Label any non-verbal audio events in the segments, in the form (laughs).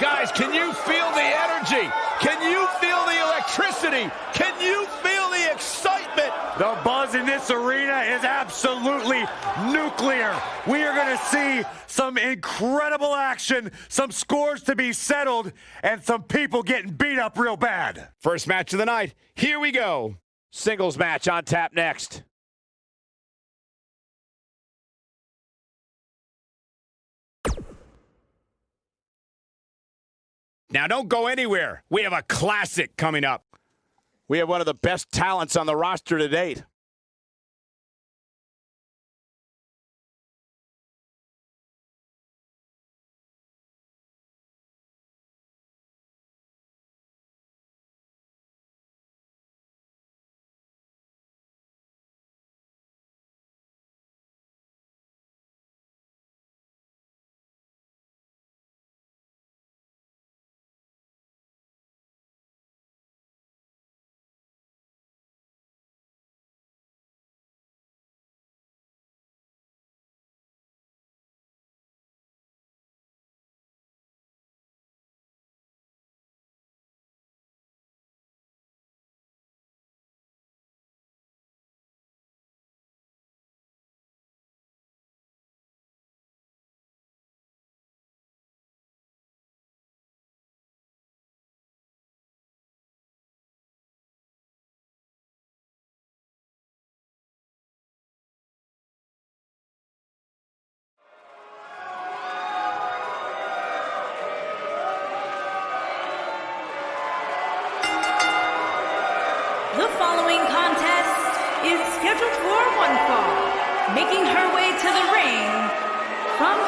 Guys, can you feel the energy? Can you feel the electricity? Can you feel the excitement? The buzz in this arena is absolutely nuclear. We are going to see some incredible action, some scores to be settled, and some people getting beat up real bad. First match of the night. Here we go. Singles match on tap next. Now, don't go anywhere. We have a classic coming up. We have one of the best talents on the roster to date.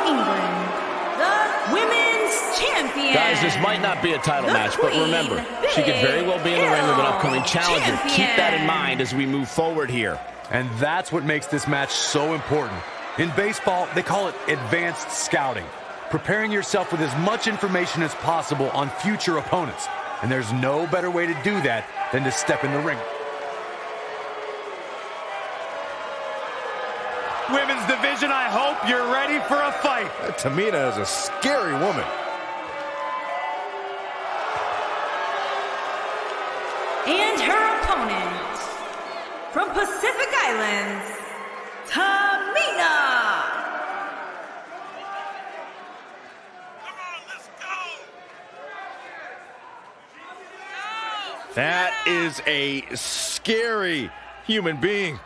England, the women's champion. Guys, this might not be a title The match, but remember, she could very well be in the ring with an upcoming challenger. Champion. Keep that in mind as we move forward here. And that's what makes this match so important. In baseball, they call it advanced scouting. Preparing yourself with as much information as possible on future opponents. And there's no better way to do that than to step in the ring. Women's division, I hope you're ready for a fight. Tamina is a scary woman. And her opponent from Pacific Islands, Tamina. That is a scary human being.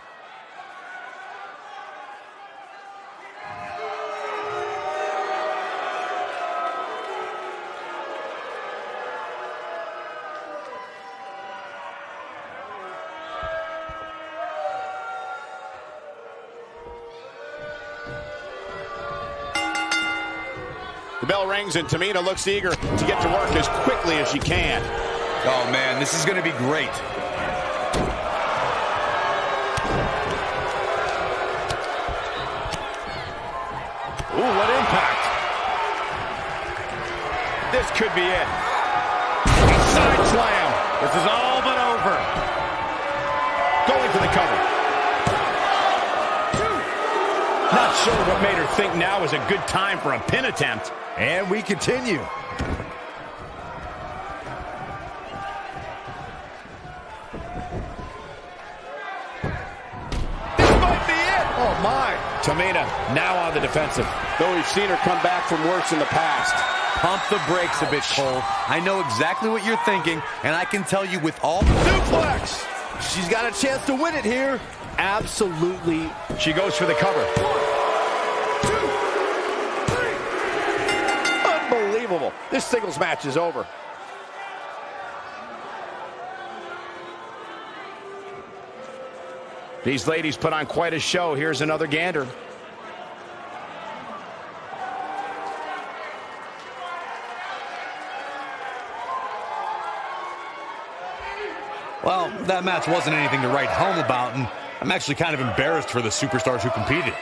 And Tamina looks eager to get to work as quickly as she can. Oh, man, this is going to be great. Ooh, what impact. This could be it. Not sure what made her think now is a good time for a pin attempt. And we continue. This might be it. Oh, my. Tamina now on the defensive. Though we've seen her come back from worse in the past. Pump the brakes a bit, Cole. I know exactly what you're thinking, and I can tell you with all... Suplex. She's got a chance to win it here. Absolutely. She goes for the cover. Unbelievable. This singles match is over. These ladies put on quite a show. Here's another gander. Well, that match wasn't anything to write home about, and I'm actually kind of embarrassed for the superstars who competed.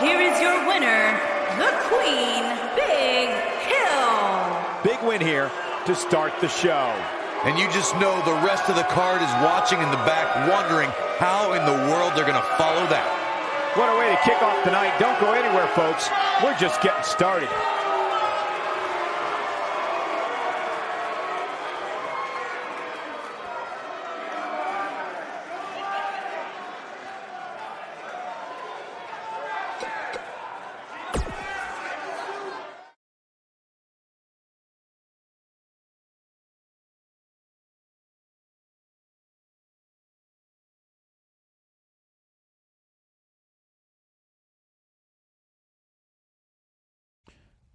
Here is your winner, the Queen, Big Hill. Big win here to start the show. And you just know the rest of the card is watching in the back, wondering how in the world they're going to follow that. What a way to kick off tonight. Don't go anywhere, folks. We're just getting started.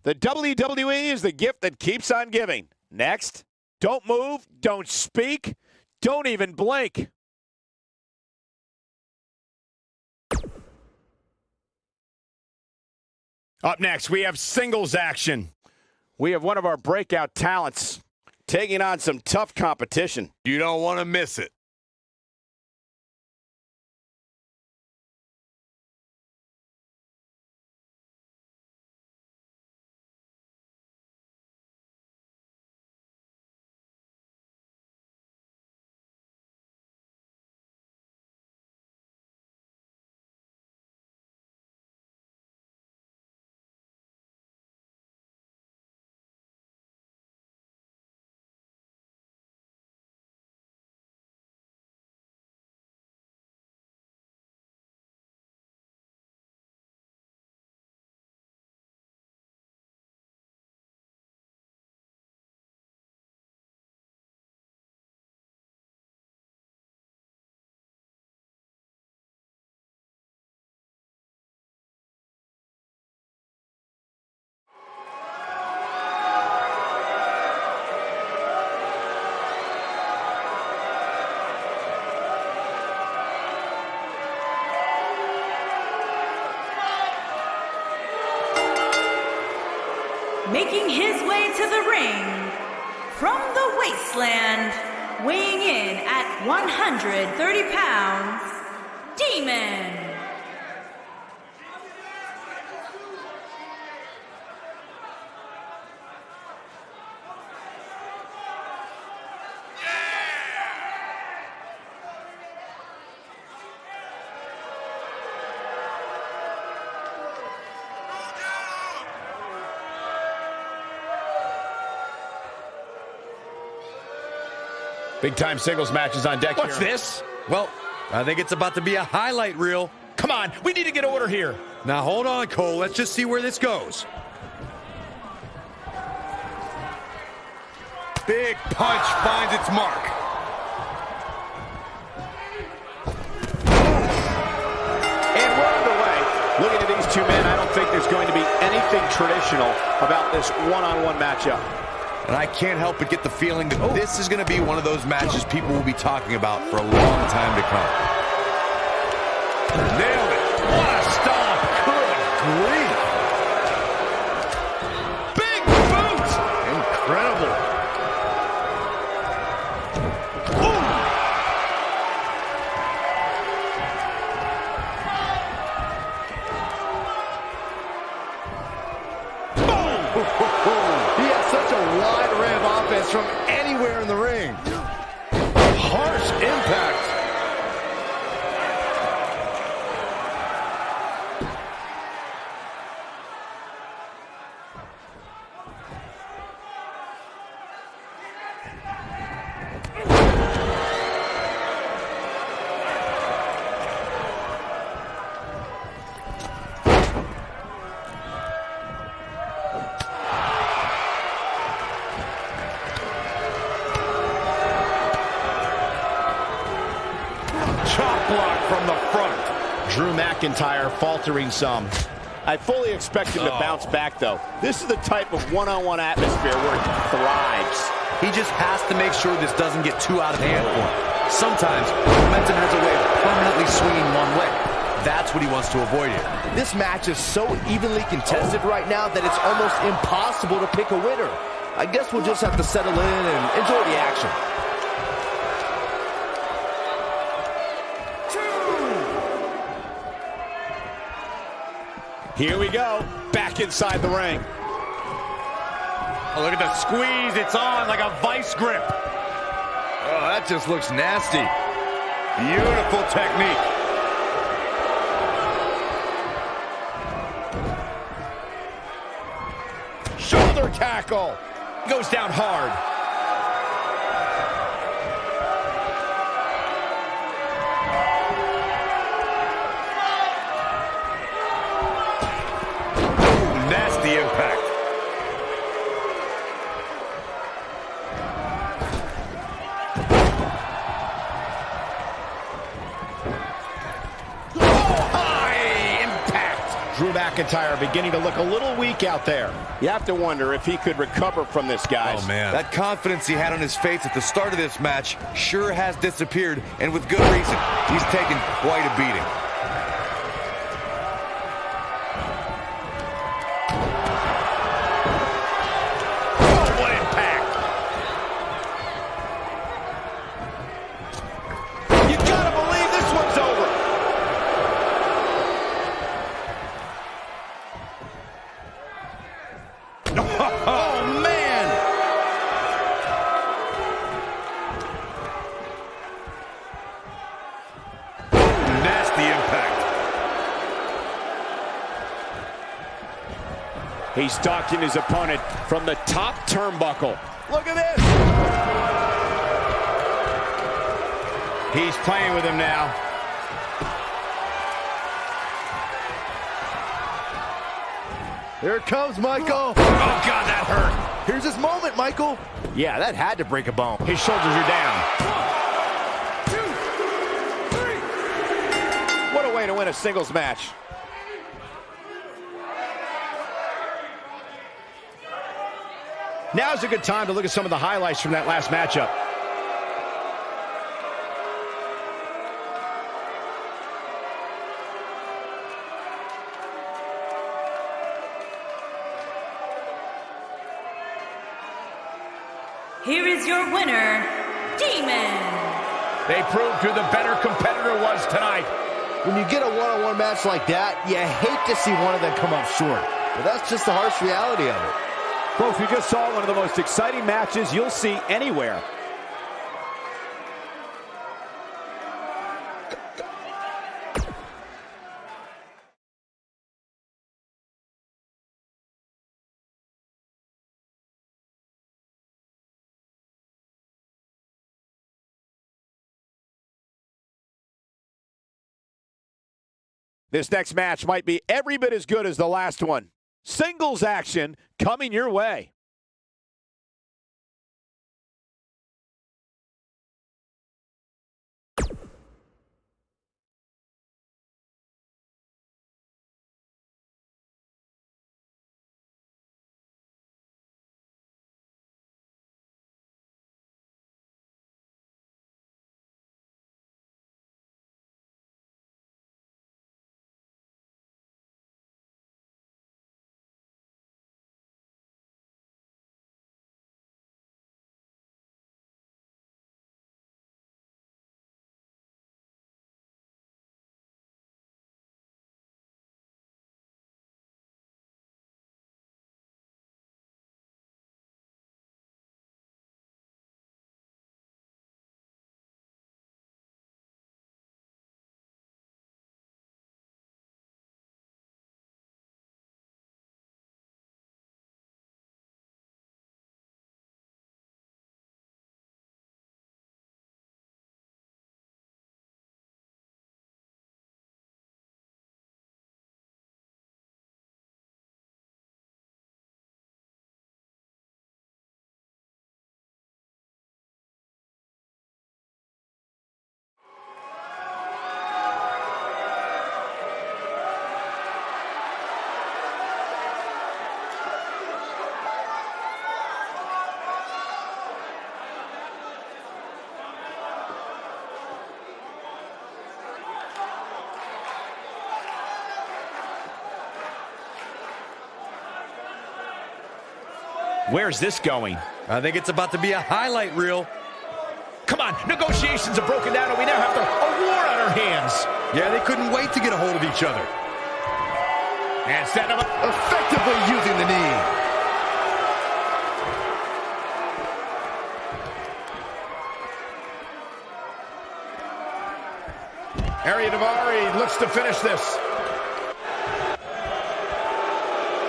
The WWE is the gift that keeps on giving. Next, don't move, don't speak, don't even blink. Up next, we have singles action. We have one of our breakout talents taking on some tough competition. You don't want to miss it. His way to the ring from the wasteland, weighing in at 130 pounds, Demon. Big time singles matches on deck What's here. this? Well, I think it's about to be a highlight reel. Come on, we need to get order here. Now hold on, Cole. Let's just see where this goes. Big punch finds its mark. And we're underway. Looking at these two men, I don't think there's going to be anything traditional about this one-on-one matchup. And I can't help but get the feeling that this is going to be one of those matches people will be talking about for a long time to come. McIntyre faltering some. I fully expect him to Oh. bounce back, though. This is the type of one-on-one atmosphere where he thrives. He just has to make sure this doesn't get too out of hand for him. Sometimes momentum has a way of permanently swinging one way. That's what he wants to avoid here. This match is so evenly contested right now that it's almost impossible to pick a winner. I guess we'll just have to settle in and enjoy the action. Here we go, back inside the ring. Oh, look at the squeeze. It's on like a vice grip. Oh, that just looks nasty. Beautiful technique. Shoulder tackle. Goes down hard. McIntyre beginning to look a little weak out there. You have to wonder if he could recover from this, guys. Oh, man. That confidence he had on his face at the start of this match sure has disappeared, and with good reason. He's taken quite a beating. He's stalking his opponent from the top turnbuckle. Look at this. He's playing with him now. Here it comes, Michael. Oh, God, that hurt. Here's his moment, Michael. Yeah, that had to break a bone. His shoulders are down. What a way to win a singles match. Now's a good time to look at some of the highlights from that last matchup. Here is your winner, Demon. They proved who the better competitor was tonight. When you get a one-on-one match like that, you hate to see one of them come up short. But that's just the harsh reality of it. Folks, we just saw one of the most exciting matches you'll see anywhere. This next match might be every bit as good as the last one. Singles action coming your way. Where's this going? I think it's about to be a highlight reel. Come on, negotiations have broken down, and we now have a war on our hands. Yeah, they couldn't wait to get a hold of each other. And set up effectively using the knee. Ariya Daivari looks to finish this.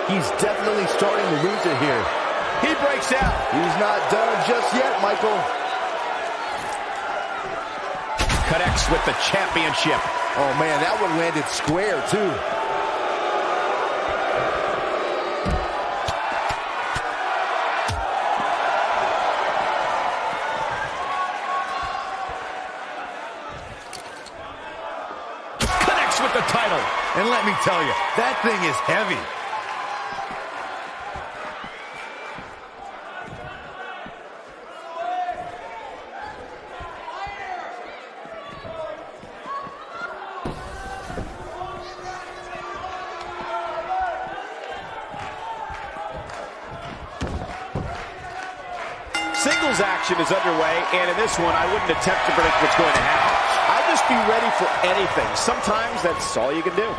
He's definitely starting to lose it here. He breaks out. He's not done just yet, Michael. Connects with the championship. Oh, man, that one landed square, too. Connects with the title. And let me tell you, that thing is heavy. Singles action is underway, and in this one, I wouldn't attempt to predict what's going to happen. I'll just be ready for anything. Sometimes that's all you can do.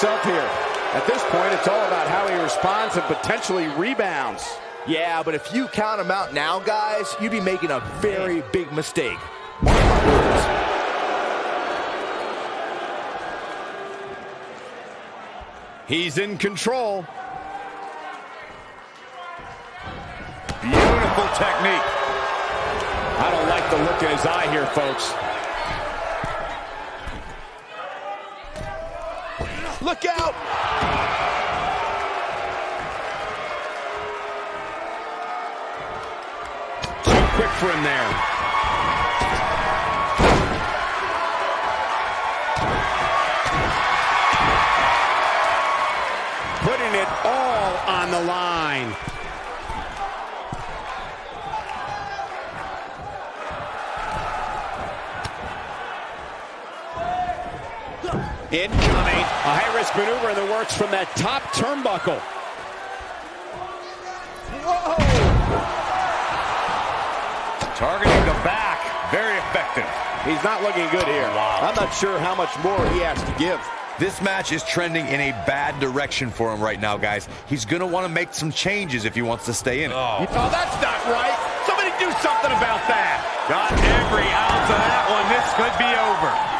Himself here. At this point, it's all about how he responds and potentially rebounds. Yeah, but if you count him out now, guys, you'd be making a very big mistake. He's in control. Beautiful technique. I don't like the look in his eye here, folks. Look out! Too quick for him there. Putting it all on the line. Incoming. A high-risk maneuver in the works from that top turnbuckle. Whoa! Targeting the back. Very effective. He's not looking good here. I'm not sure how much more he has to give. This match is trending in a bad direction for him right now, guys. He's going to want to make some changes if he wants to stay in it. Oh. oh, that's not right. Somebody do something about that. Got every ounce of that one. This could be over.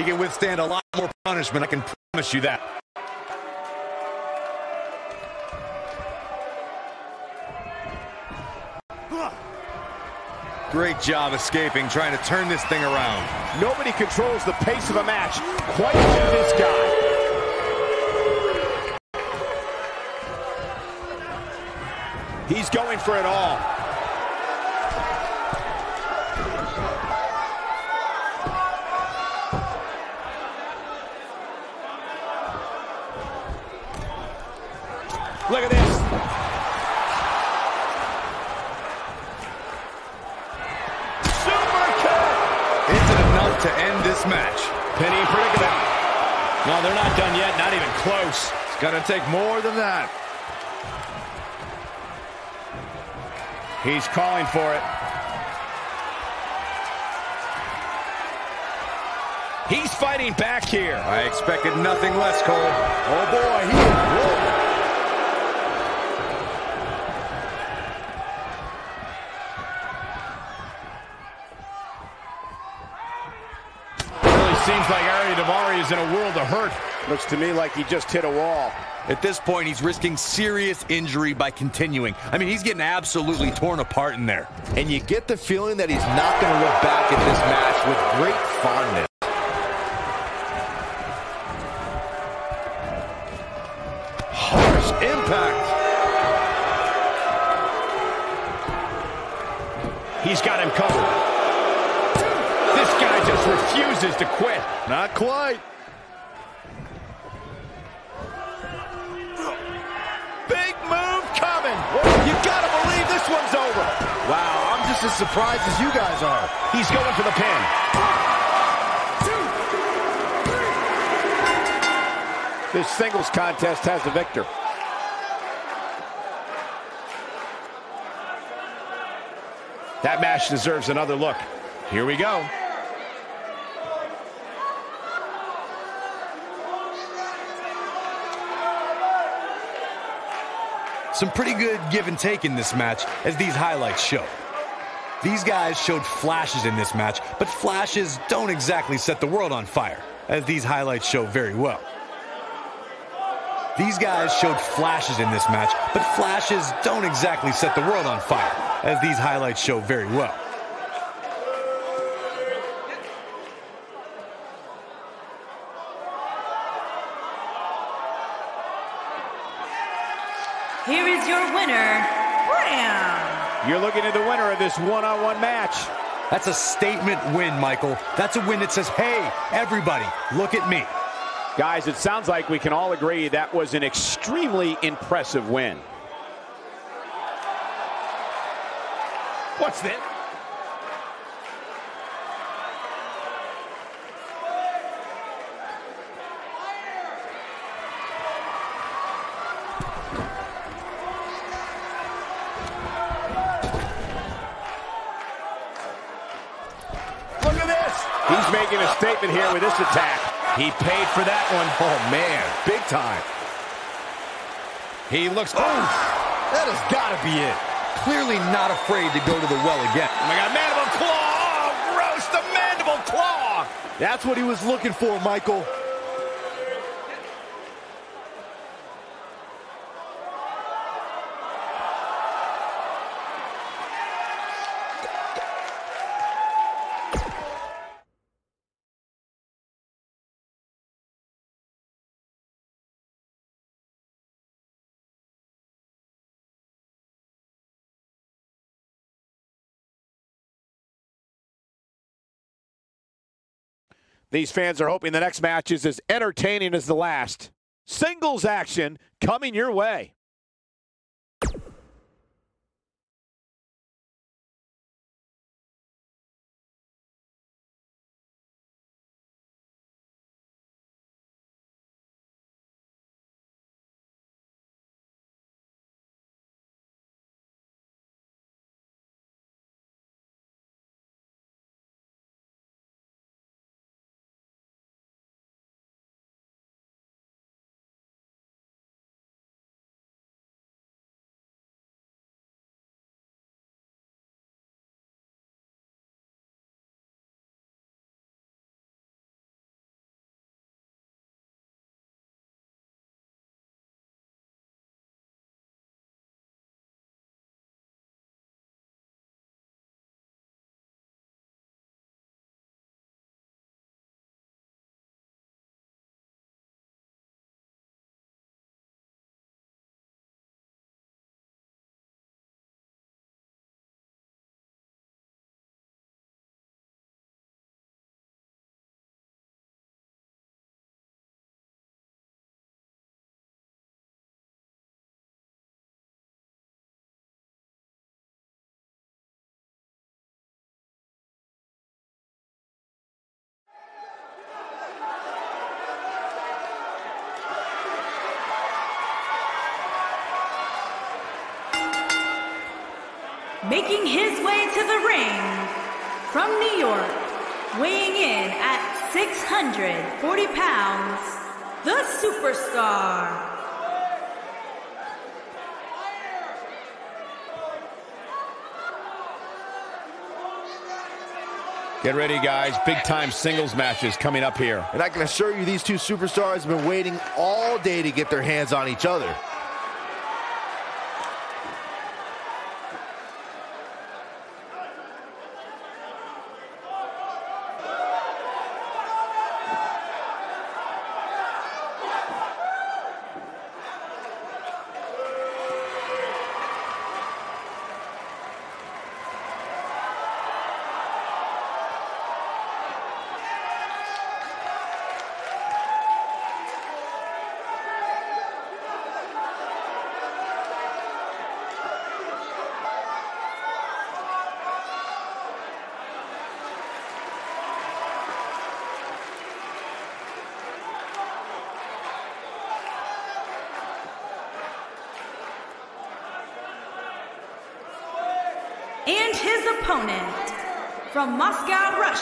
He can withstand a lot more punishment, I can promise you that. Great job escaping, trying to turn this thing around. Nobody controls the pace of a match quite like this guy. He's going for it all. Look at this. Super kick. Is it enough to end this match? Penny in predicament. No, they're not done yet. Not even close. It's gonna take more than that. He's calling for it. He's fighting back here. I expected nothing less, Cole. Oh boy, he is rolling. Really seems like Ariya Daivari is in a world of hurt. Looks to me like he just hit a wall. At this point, he's risking serious injury by continuing. I mean, he's getting absolutely torn apart in there. And you get the feeling that he's not going to look back at this match with great fondness. Harsh impact. He's got him covered. This guy just refuses to quit. Not quite. Big move coming. You gotta believe this one's over. Wow, I'm just as surprised as you guys are. He's going for the pin. This singles contest has the victor. That match deserves another look. Here we go. Some pretty good give and take in this match, as these highlights show. These guys showed flashes in this match, but flashes don't exactly set the world on fire, as these highlights show very well. These guys showed flashes in this match, but flashes don't exactly set the world on fire, as these highlights show very well. Here is your winner, Bram. You're looking at the winner of this one-on-one -on -one match. That's a statement win, Michael. That's a win that says, hey, everybody, look at me. Guys, it sounds like we can all agree that was an extremely impressive win. What's this? Look at this. He's making a with this attack. He paid for that one. (laughs) Oh, man, big time. He looks... Oh, that has got to be it. Clearly not afraid to go to the well again. Oh my God, mandible claw! Oh, gross, the mandible claw! That's what he was looking for, Michael. These fans are hoping the next match is as entertaining as the last. Singles action coming your way. Making his way to the ring from New York, weighing in at 640 pounds, the superstar. Get ready, guys. Big time singles matches coming up here. And I can assure you these two superstars have been waiting all day to get their hands on each other.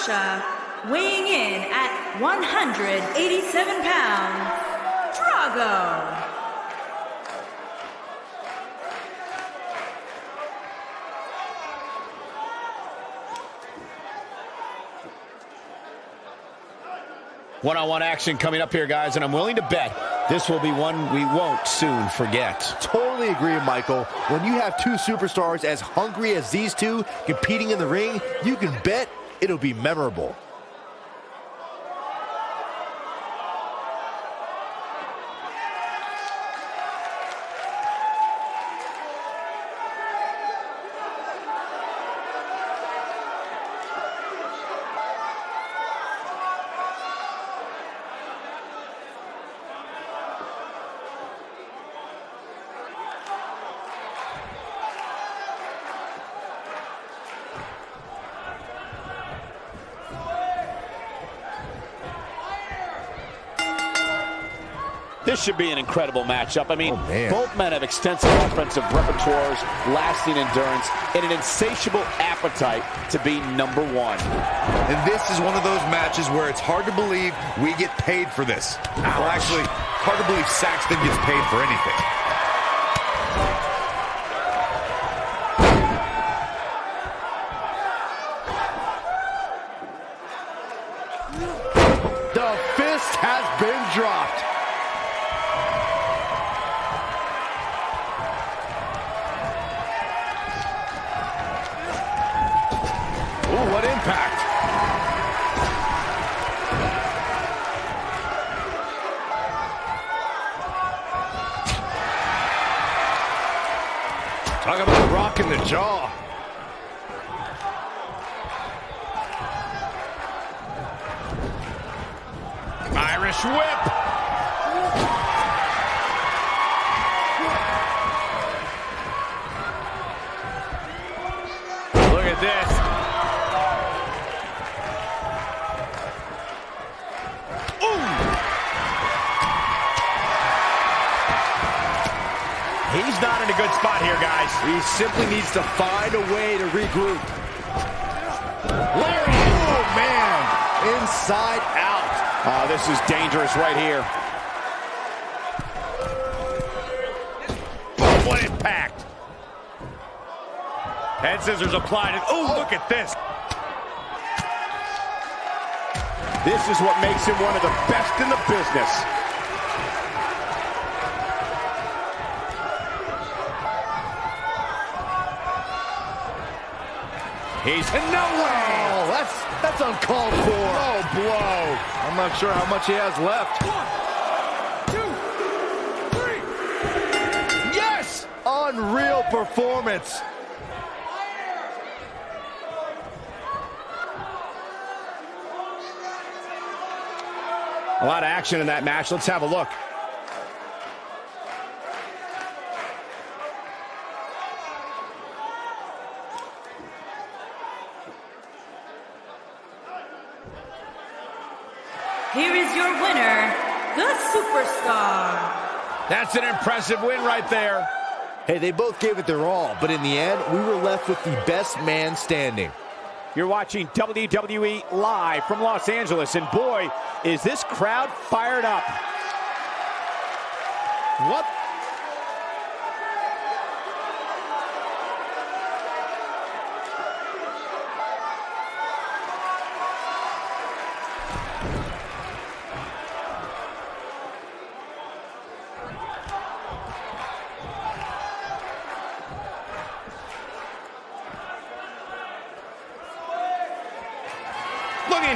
Russia, weighing in at 187 pounds, Drago. One-on-one action coming up here, guys, and I'm willing to bet this will be one we won't soon forget. Totally agree, Michael. When you have two superstars as hungry as these two competing in the ring, you can bet it'll be memorable. This should be an incredible matchup. I mean, Oh, both men have extensive offensive repertoires, lasting endurance, and an insatiable appetite to be number one. And this is one of those matches where it's hard to believe we get paid for this. Well, actually, hard to believe Saxton gets paid for anything. To find a way to regroup. Larry. Oh, man. Inside out. Oh, this is dangerous right here. Oh, what impact. Head scissors applied. Oh, look at this. This is what makes him one of the best in the business. He's in no way. Oh, that's that's uncalled for. Oh, blow. I'm not sure how much he has left. One, two, three. Yes! Unreal performance. A lot of action in that match. Let's have a look. Here is your winner, the Superstar. That's an impressive win right there. Hey, they both gave it their all, but in the end, we were left with the best man standing. You're watching WWE live from Los Angeles, and boy, is this crowd fired up. What?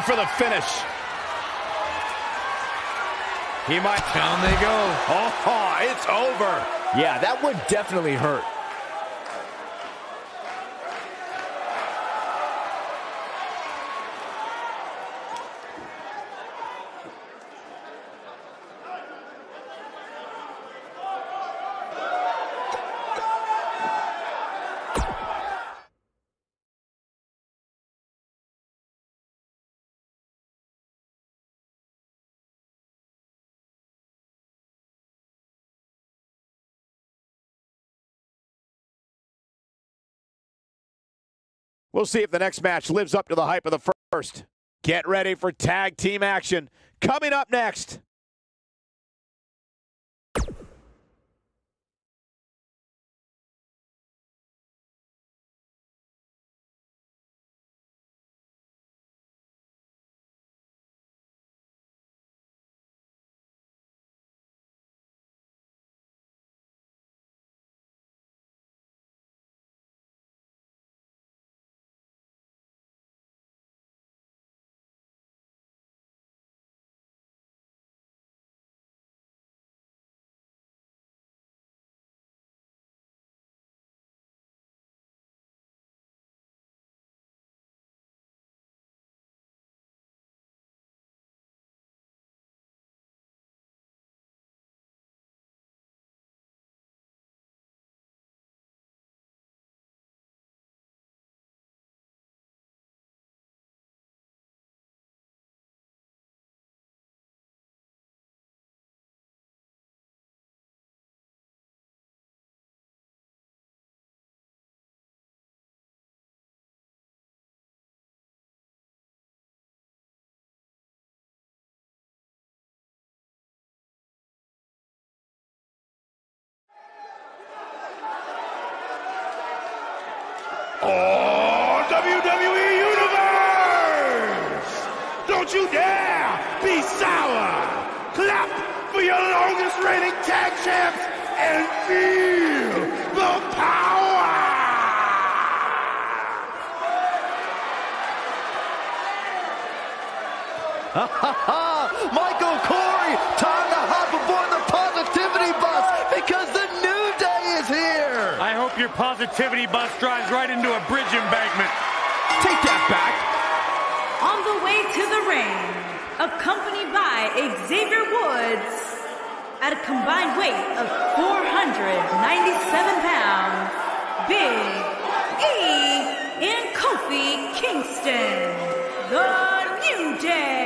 Looking for the finish. He might. Down they go. Oh, it's over. Yeah, that would definitely hurt. We'll see if the next match lives up to the hype of the first. Get ready for tag team action. Coming up next. Feel the power! (laughs) Michael Corey, time to hop aboard the positivity bus because the new day is here. I hope your positivity bus drives right into a bridge embankment. Take that back. On the way to the ring, accompanied by Xavier Woods, at a combined weight of 497 pounds, Big E and Kofi Kingston, the New Day.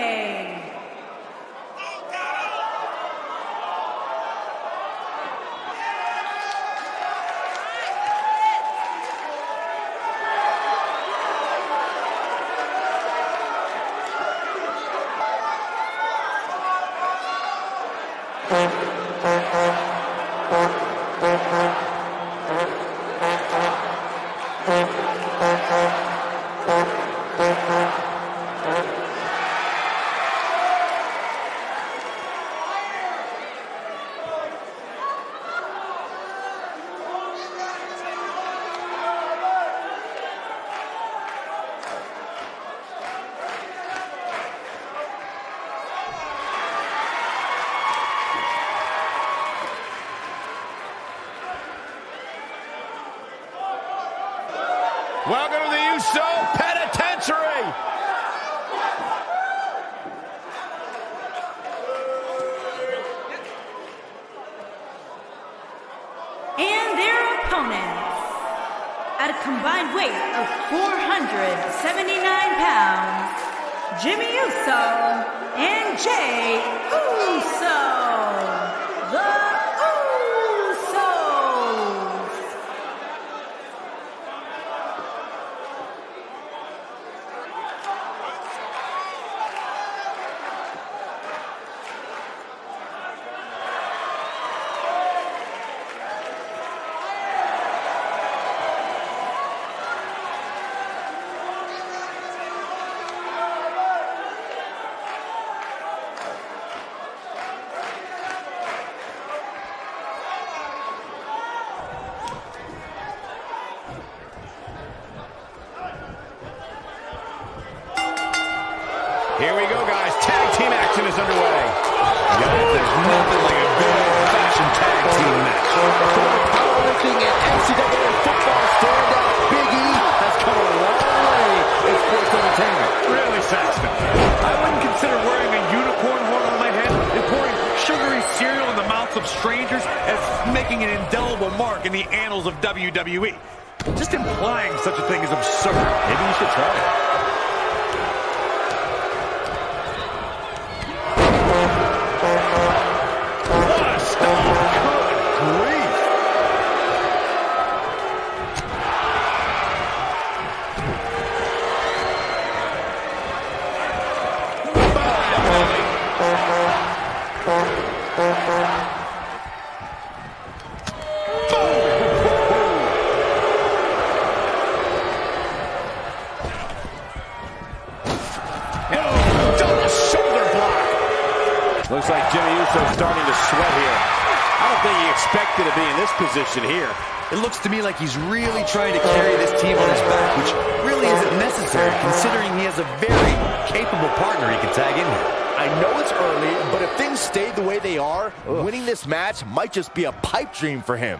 Looks to me like he's really trying to carry this team on his back, which really isn't necessary considering he has a very capable partner he can tag in here. I know it's early, but if things stay the way they are, Ugh. winning this match might just be a pipe dream for him.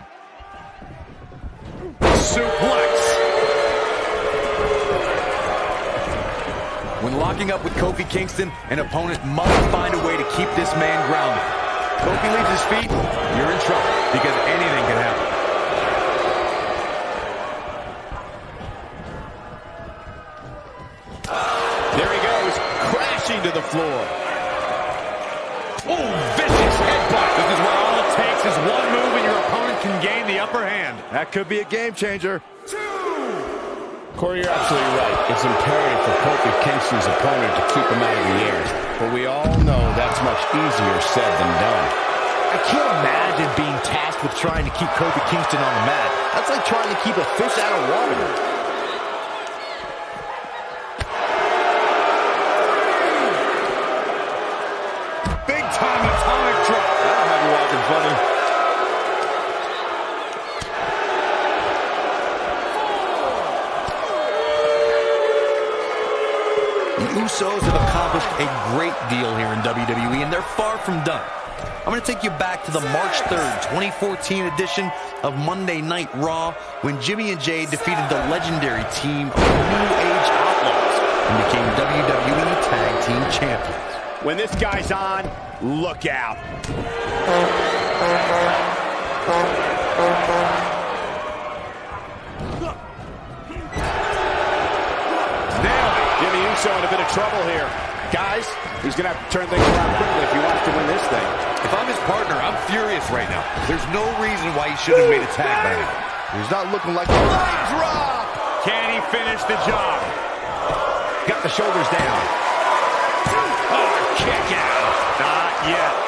Suplex. When locking up with Kofi Kingston, an opponent must find a way to keep this man grounded. Kofi leaves his feet, you're in trouble because anything can happen. The floor. Oh, vicious headbutt. This is where all it takes is one move and your opponent can gain the upper hand. That could be a game changer. Corey, you're absolutely right. It's imperative for Kofi Kingston's opponent to keep him out of the air. But we all know that's much easier said than done. I can't imagine being tasked with trying to keep Kofi Kingston on the mat. That's like trying to keep a fish out of water. A great deal here in WWE, and they're far from done. I'm going to take you back to the March 3rd, 2014 edition of Monday Night Raw when Jimmy and Jey defeated the legendary team of New Age Outlaws and became WWE Tag Team Champions. When this guy's on, look out. Now Jimmy Uso in a bit of trouble here. Guys, he's going to have to turn things around quickly if he wants to win this thing. If I'm his partner, I'm furious right now. There's no reason why he should have made a tag by now. He's not looking like a leg drop. Can he finish the job? Got the shoulders down. Oh, kick out. Not yet.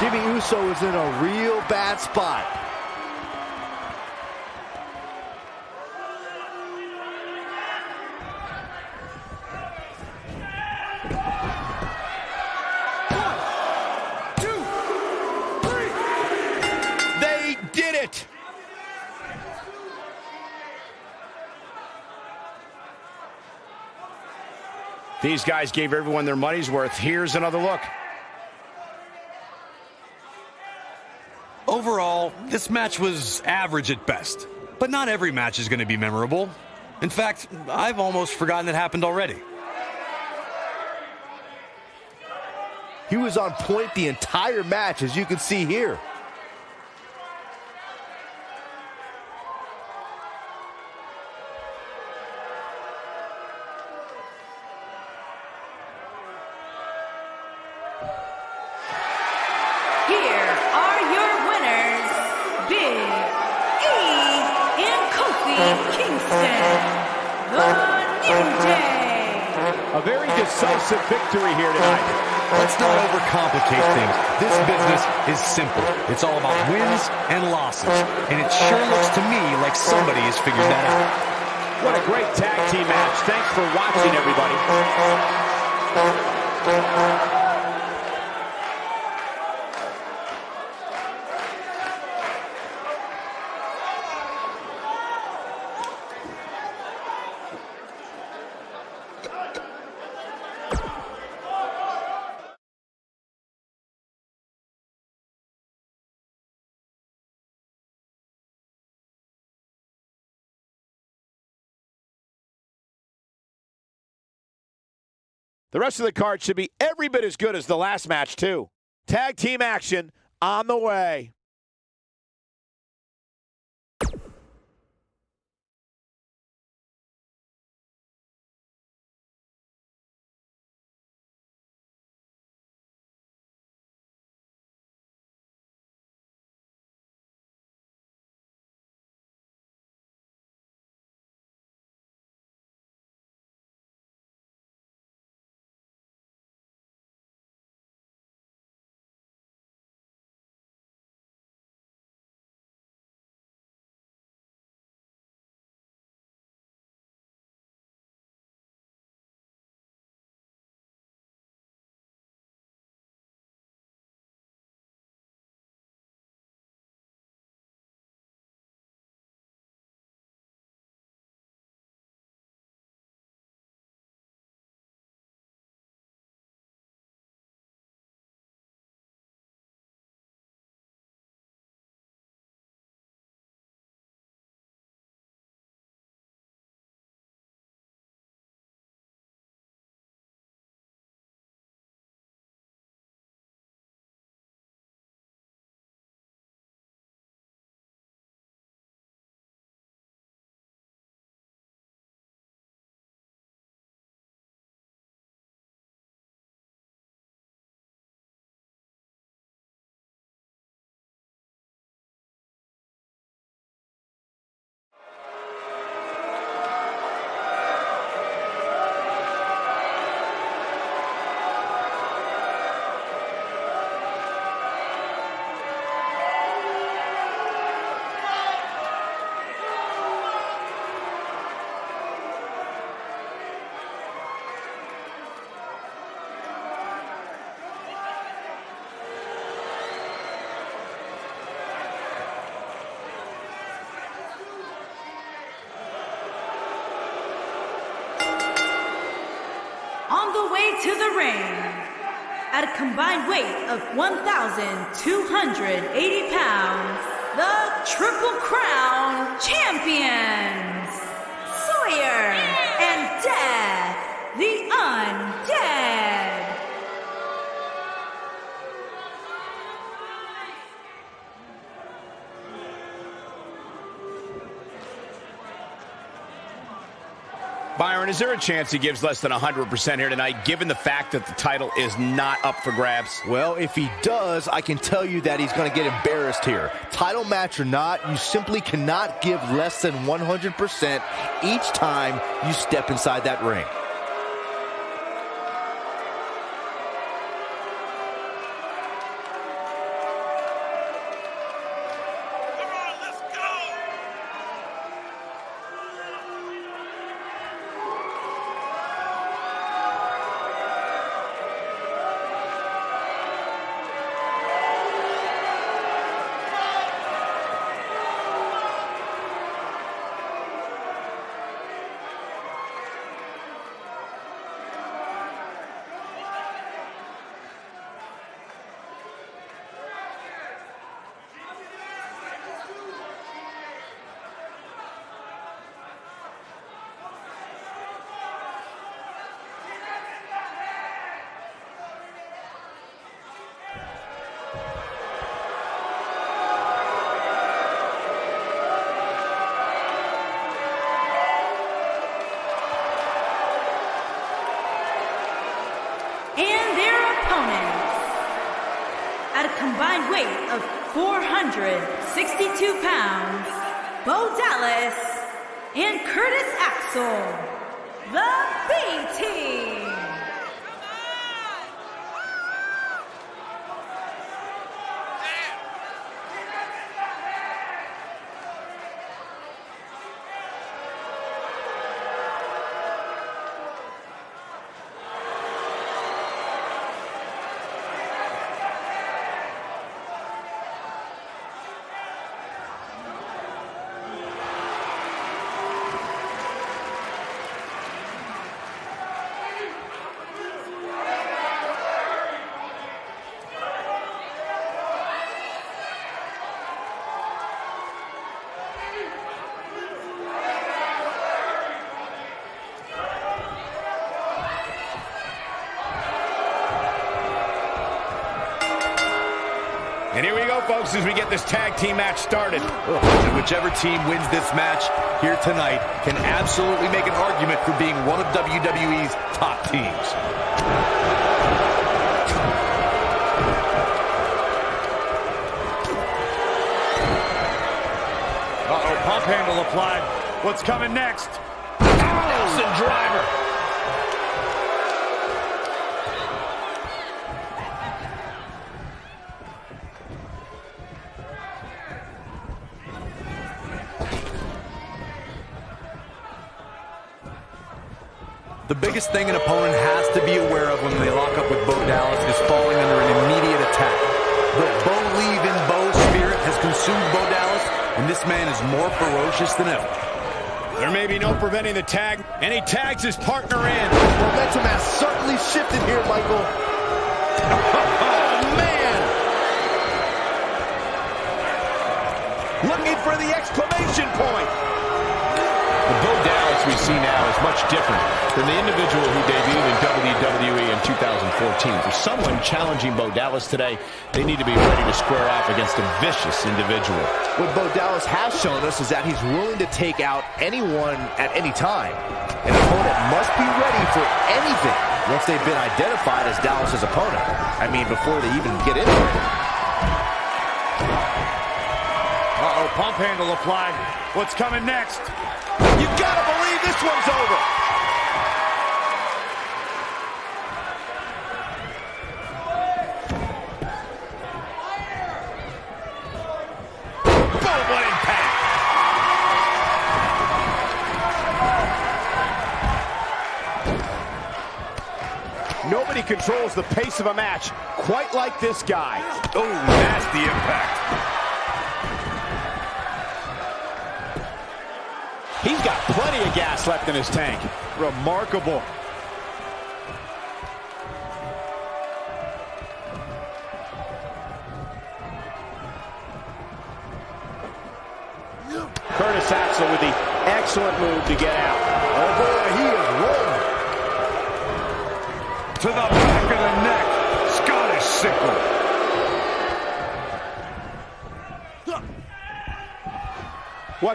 Jimmy. Uso is in a real bad spot. They did it! These guys gave everyone their money's worth. Here's another look. This match was average at best. But not every match is going to be memorable. In fact, I've almost forgotten it happened already. He was on point the entire match, as you can see here. Wins and losses. And it sure looks to me like somebody has figured that out. What a great tag team match. Thanks for watching, everybody. The rest of the card should be every bit as good as the last match, too. Tag team action on the way. To the ring at a combined weight of 1,280 pounds, the Triple Crown Champions, Sawyer and Death, the Undead. Byron, is there a chance he gives less than 100% here tonight, given the fact that the title is not up for grabs? Well, if he does, I can tell you that he's going to get embarrassed here. Title match or not, you simply cannot give less than 100% each time you step inside that ring. Folks, as we get this tag team match started. And whichever team wins this match here tonight can absolutely make an argument for being one of WWE's top teams. Uh-oh, pump handle applied. What's coming next? Nelson driver. Biggest thing an opponent has to be aware of when they lock up with Bo Dallas is falling under an immediate attack. The Bo Leave in Bo spirit has consumed Bo Dallas, and this man is more ferocious than ever. There may be no preventing the tag, and he tags his partner in. Momentum has certainly shifted here, Michael. Oh, (laughs) man! Looking for the exclamation point. The Bo Dallas we see now is much different than the individual who debuted in WWE in 2014. For someone challenging Bo Dallas today, they need to be ready to square off against a vicious individual. What Bo Dallas has shown us is that he's willing to take out anyone at any time. An opponent must be ready for anything once they've been identified as Dallas's opponent. I mean, before they even get in it. Uh-oh, pump handle applied. What's coming next? You gotta believe this one's over. Nobody controls the pace of a match quite like this guy. Oh, nasty impact. He's got plenty of gas left in his tank. Remarkable.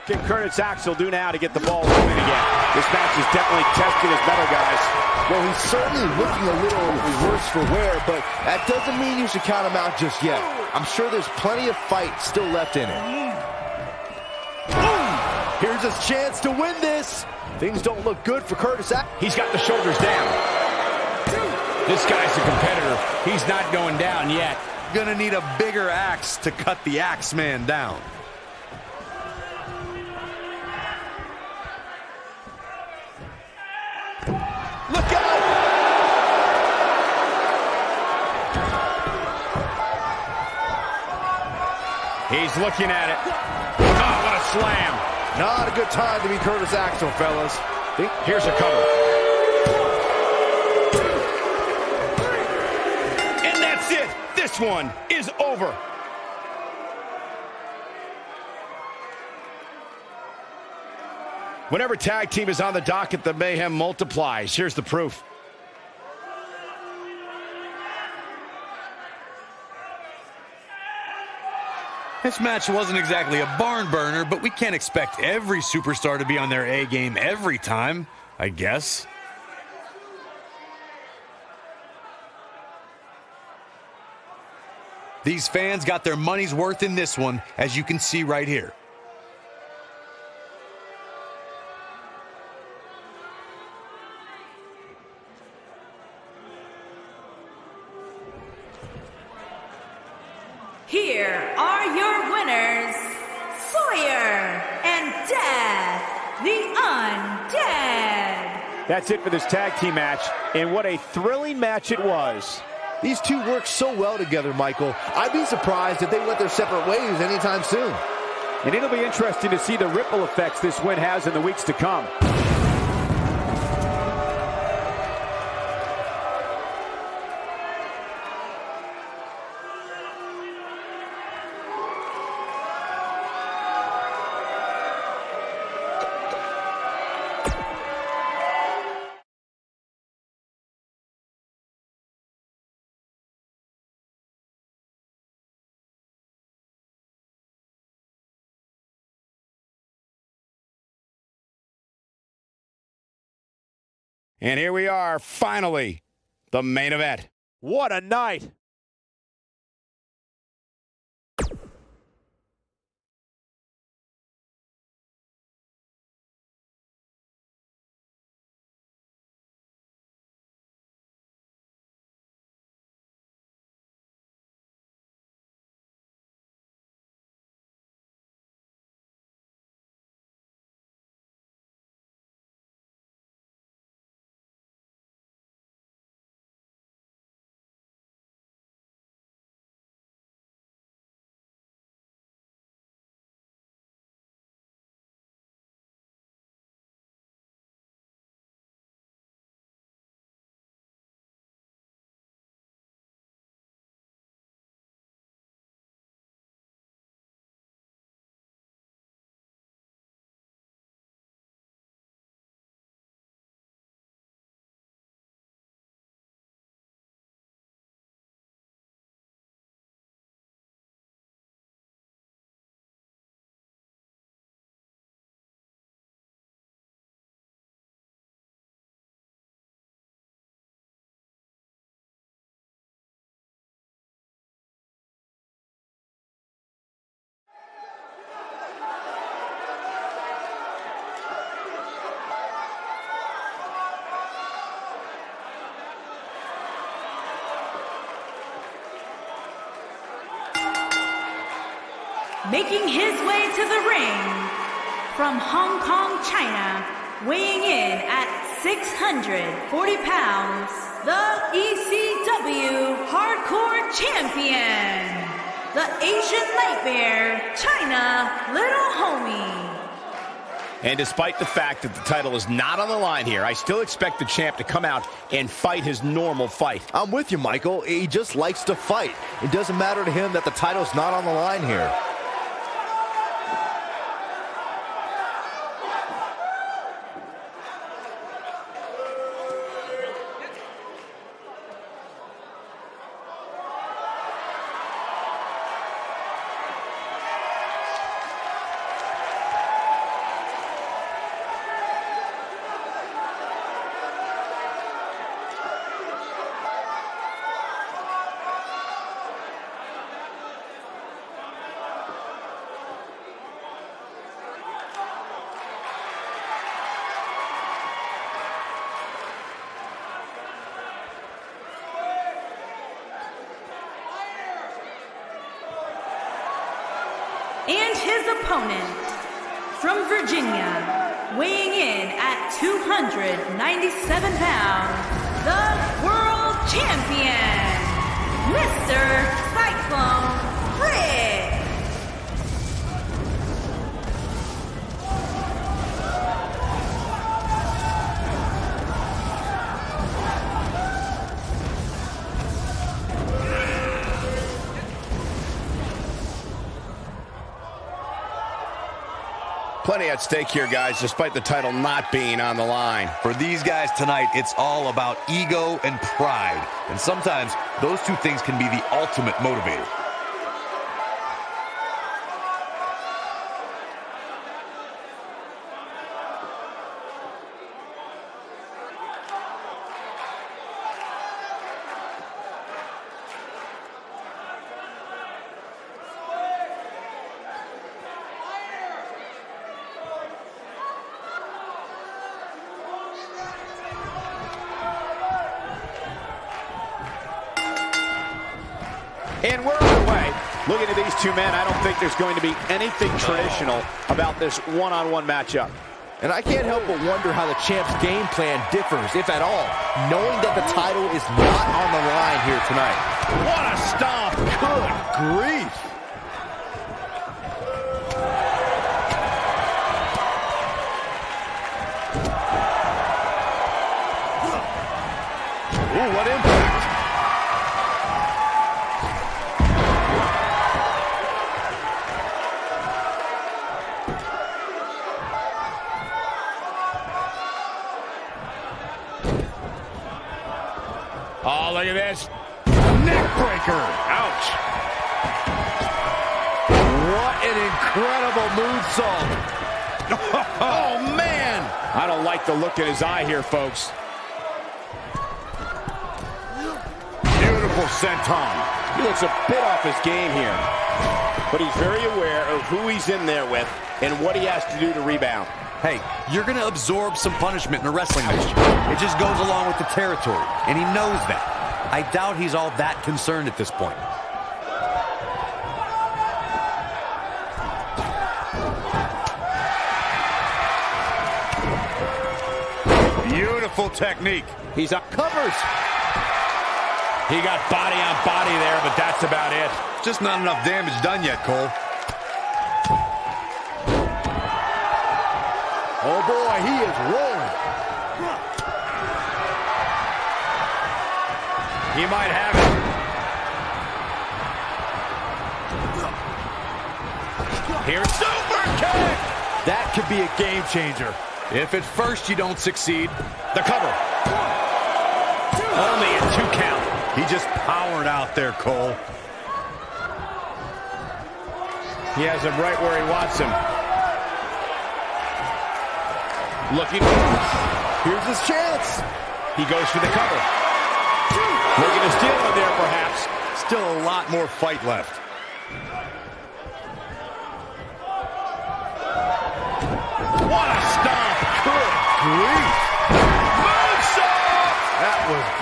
What can Curtis Axel do now to get the ball moving again? This match is definitely testing his mettle, guys. Well, he's certainly looking a little worse for wear, but that doesn't mean you should count him out just yet. I'm sure there's plenty of fight still left in him. Here's his chance to win this. Things don't look good for Curtis Axel. He's got the shoulders down. This guy's a competitor. He's not going down yet. Gonna need a bigger axe to cut the axe man down. Look out! He's looking at it. Oh, what a slam. Not a good time to be Curtis Axel, fellas. Here's a cover. And that's it. This one is over. Whenever tag team is on the docket, the mayhem multiplies. Here's the proof. This match wasn't exactly a barn burner, but we can't expect every superstar to be on their A game every time, I guess. These fans got their money's worth in this one, as you can see right here. That's it for this tag team match, and what a thrilling match it was. These two work so well together, Michael. I'd be surprised if they went their separate ways anytime soon. And it'll be interesting to see the ripple effects this win has in the weeks to come. And here we are, finally, the main event. What a night! Making his way to the ring from Hong Kong, China, weighing in at 640 pounds, the ECW Hardcore Champion, the Asian Nightmare, China Little Homie. And despite the fact that the title is not on the line here, I still expect the champ to come out and fight his normal fight. I'm with you, Michael. He just likes to fight. It doesn't matter to him that the title's not on the line here. his opponent from Virginia, weighing in at 297 pounds, the world champion, Mr. Plenty at stake here, guys, despite the title not being on the line. For these guys tonight, it's all about ego and pride. And sometimes those two things can be the ultimate motivator. And we're underway. Looking at these two men, I don't think there's going to be anything traditional about this one-on-one matchup. And I can't help but wonder how the champ's game plan differs, if at all, knowing that the title is not on the line here tonight. What a stomp! Good grief! Incredible moonsault. (laughs) Oh, man! I don't like the look in his eye here, folks. Beautiful senton. He looks a bit off his game here. But he's very aware of who he's in there with and what he has to do to rebound. Hey, you're going to absorb some punishment in a wrestling match. It just goes along with the territory, and he knows that. I doubt he's all that concerned at this point. Beautiful technique. He's up covers. He got body on body there, but that's about it. Just not enough damage done yet, Cole. Oh boy, he is rolling. He might have it. Here's super kick. That could be a game changer. If at first you don't succeed, The cover. Only a two count. He just powered out there, Cole. He has him right where he wants him. Looking. Here's his chance. He goes for the cover. Looking to steal one there, perhaps. Still a lot more fight left. What a stomp! Good grief!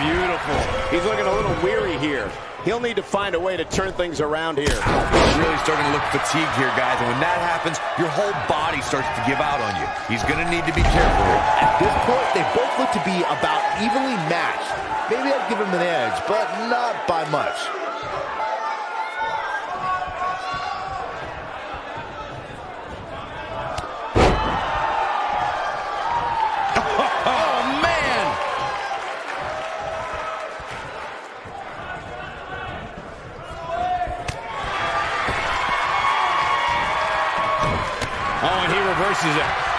Moonsault! That was beautiful. He's looking a little weary here. He'll need to find a way to turn things around here. he's really starting to look fatigued here, guys. And when that happens, your whole body starts to give out on you. He's going to need to be careful here. At this point, they both look to be about evenly matched. Maybe I'd give him an edge, but not by much. Oh, man! Oh, reverses it.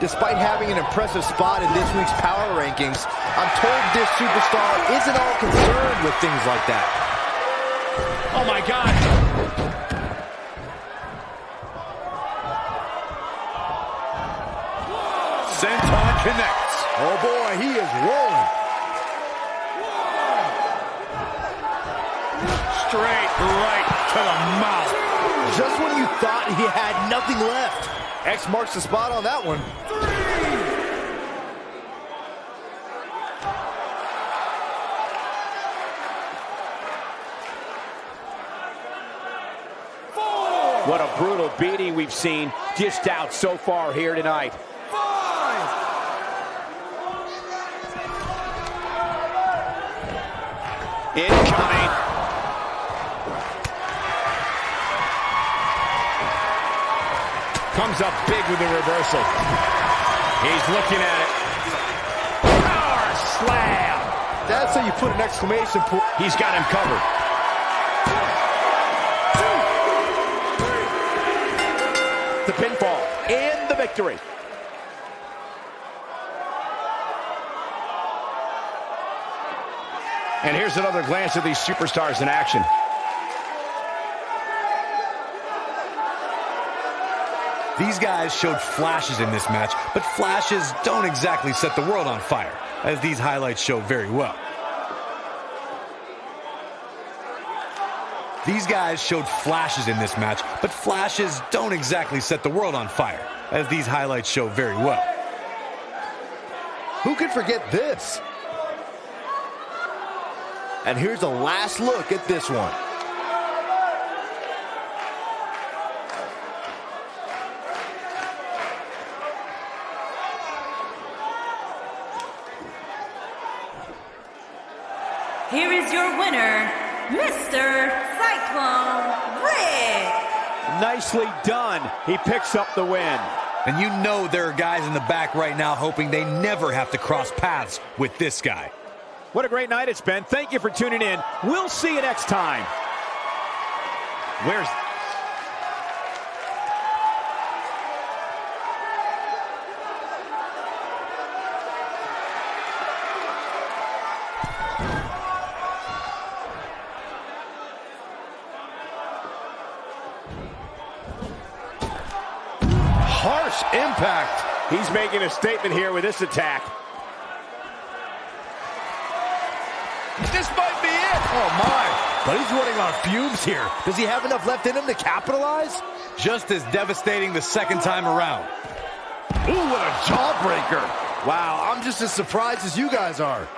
Despite having an impressive spot in this week's power rankings, I'm told this superstar isn't all concerned with things like that. Oh, my God! Is rolling. Straight right to the mouth. Just when you thought he had nothing left. X marks the spot on that one. What a brutal beating we've seen dished out so far here tonight. Incoming. Comes up big with the reversal. He's looking at it. Power slam. That's how you put an exclamation point. He's got him covered. The pinfall and the victory. And here's another glance at these superstars in action. These guys showed flashes in this match, but flashes don't exactly set the world on fire, as these highlights show very well. These guys showed flashes in this match, but flashes don't exactly set the world on fire, as these highlights show very well. Who could forget this? And here's a last look at this one. Here is your winner, Mr. Cyclone Rick. Nicely done. He picks up the win. And you know there are guys in the back right now hoping they never have to cross paths with this guy. What a great night it's been. Thank you for tuning in. We'll see you next time. Where's Harsh impact. He's making a statement here with this attack. This might be it. Oh, my. But he's running on fumes here. Does he have enough left in him to capitalize? Just as devastating the second time around. Ooh, what a jawbreaker. Wow, I'm just as surprised as you guys are.